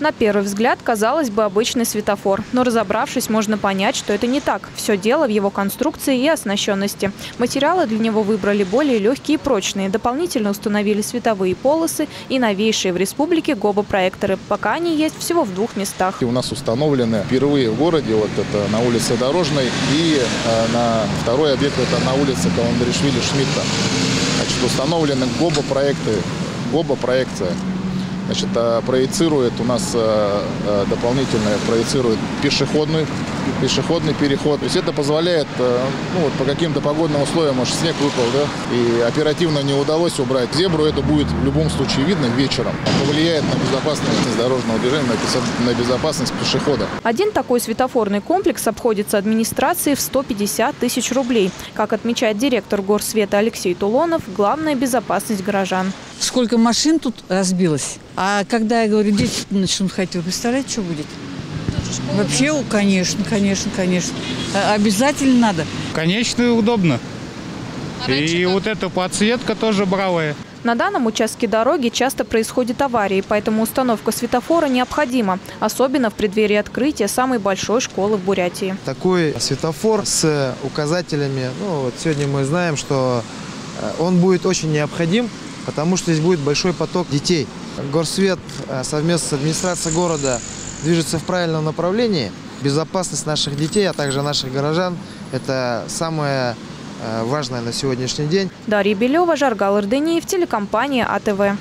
На первый взгляд, казалось бы, обычный светофор. Но разобравшись, можно понять, что это не так. Все дело в его конструкции и оснащенности. Материалы для него выбрали более легкие и прочные. Дополнительно установили световые полосы и новейшие в республике ГОБО-проекторы. Пока они есть всего в двух местах. И у нас установлены впервые в городе, вот это на улице Дорожной и э, на второй объект это на улице Каландаришвили Шмидта. Значит, установлены ГОБО-проекты, ГОБО-проекция. Значит, а, проецирует у нас а, а, дополнительно проецирует пешеходный, пешеходный переход. То есть это позволяет, ну вот по каким-то погодным условиям, может снег выпал, да, и оперативно не удалось убрать зебру, это будет в любом случае видно вечером. Повлияет на безопасность дорожного движения, на безопасность пешехода. Один такой светофорный комплекс обходится администрации в 150 тысяч рублей. Как отмечает директор Горсвета Алексей Тулонов, главная безопасность горожан. Сколько машин тут разбилось. А когда я говорю, дети начнут ходить, вы представляете, что будет? Вообще, конечно, конечно, конечно. А- Обязательно надо. Конечно, и удобно. И вот эта подсветка тоже бравая. На данном участке дороги часто происходят аварии, поэтому установка светофора необходима, особенно в преддверии открытия самой большой школы в Бурятии. такой светофор с указателями. Ну, вот сегодня мы знаем, что э, он будет очень необходим, потому что здесь будет большой поток детей. Горсвет э, совместно с администрацией города движется в правильном направлении. Безопасность наших детей, а также наших горожан – это самое э, важное на сегодняшний день. Дарья Белева, Жаргал Ирдениев, телекомпания АТВ.